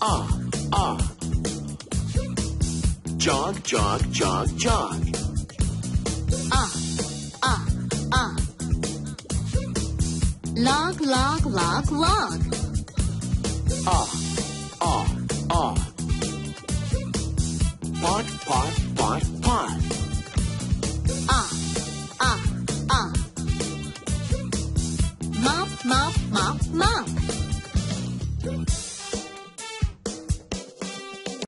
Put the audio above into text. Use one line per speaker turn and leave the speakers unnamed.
ah, ah. Jog, jog, jog, jog.
Ah, ah, ah. Log, log, log, log.
Ah, ah, ah. Pot, pot, pot, pot.
Ah, ah, ah. Mop, mop, mop, mop.